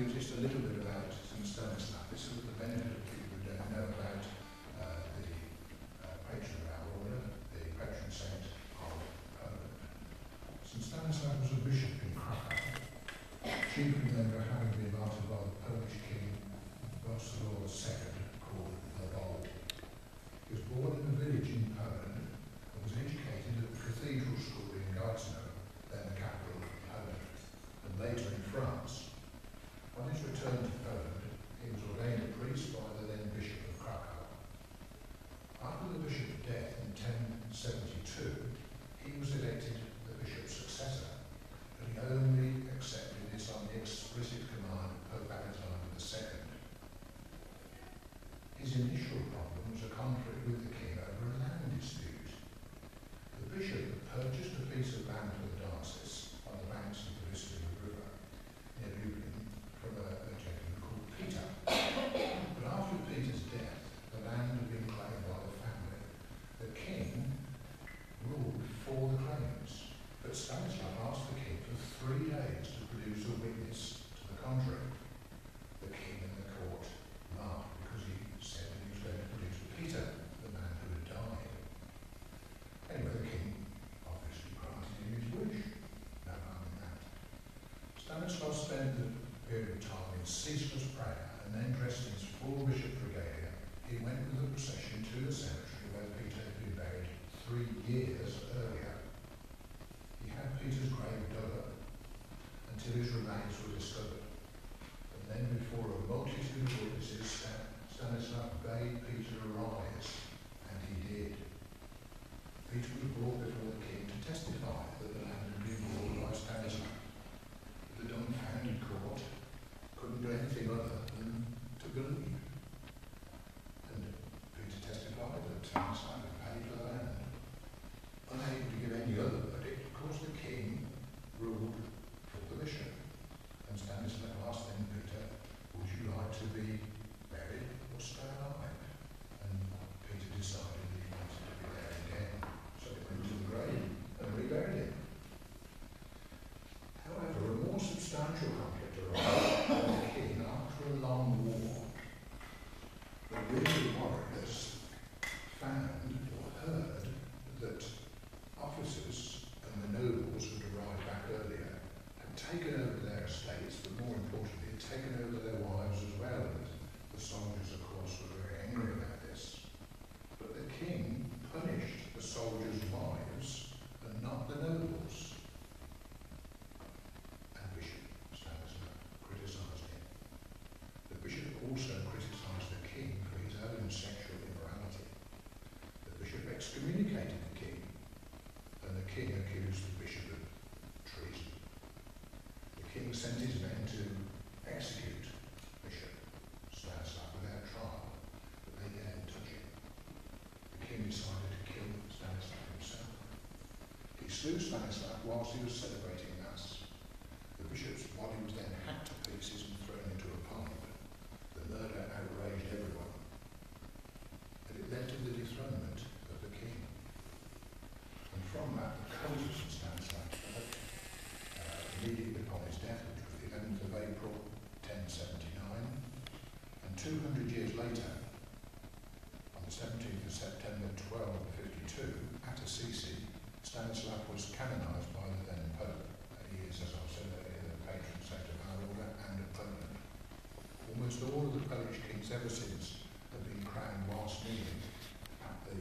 you just a little bit about St Stanislav, so that the benefit of people who don't know about uh, the uh, patron of our order, the patron saint of uh, Poland. St Stanislav was a bishop in Krakow, chief of that Stanislav asked the king for three days to produce a witness to the contrary. The king and the court laughed because he said that he was going to produce Peter, the man who had died. Anyway, the king obviously granted him his wish. No harm in that. Stanislav spent a period of time in ceaseless prayer and then dressed in his full bishop regalia, he went with the procession to the cemetery where Peter had been buried three years earlier. discovered. And then before a multitude of witnesses, Stanislav bade Peter arise, and he did. Peter was brought time sent his men to execute Bishop Stanislav without trial, but they dared touch him. The king decided to kill Stanislav himself. He slew Stanislav whilst he was celebrating Mass. The bishop's body was then hacked to pieces and thrown into a pond. The murder outraged almost all of the Polish kings ever since have been crowned whilst kneeling at the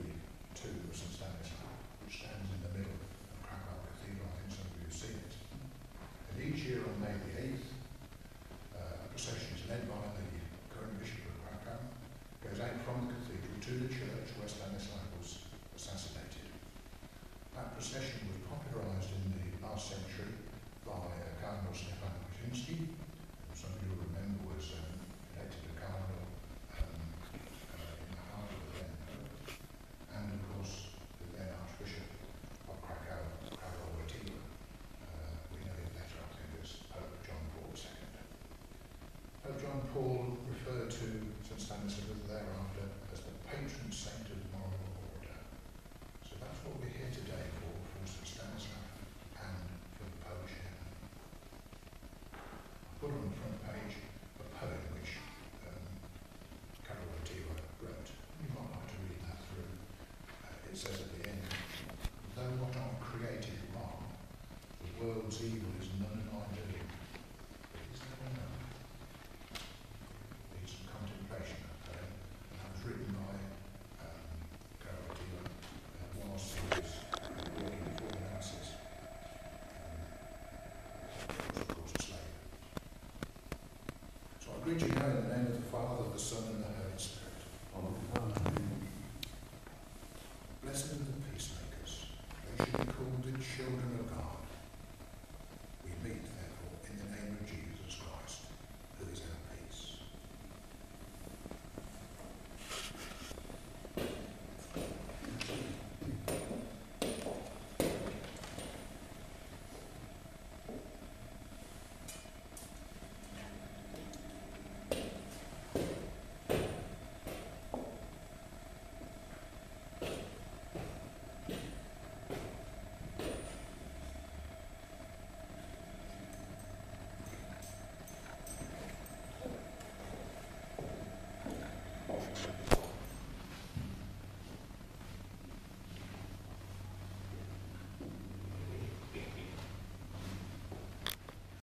tomb of St Stanislaw, which stands in the middle of Krakow Cathedral. I think some of you have seen it. And each year on May the the Son, and the Holy Spirit. Amen. Blessed are the peacemakers. They shall be called the children of God.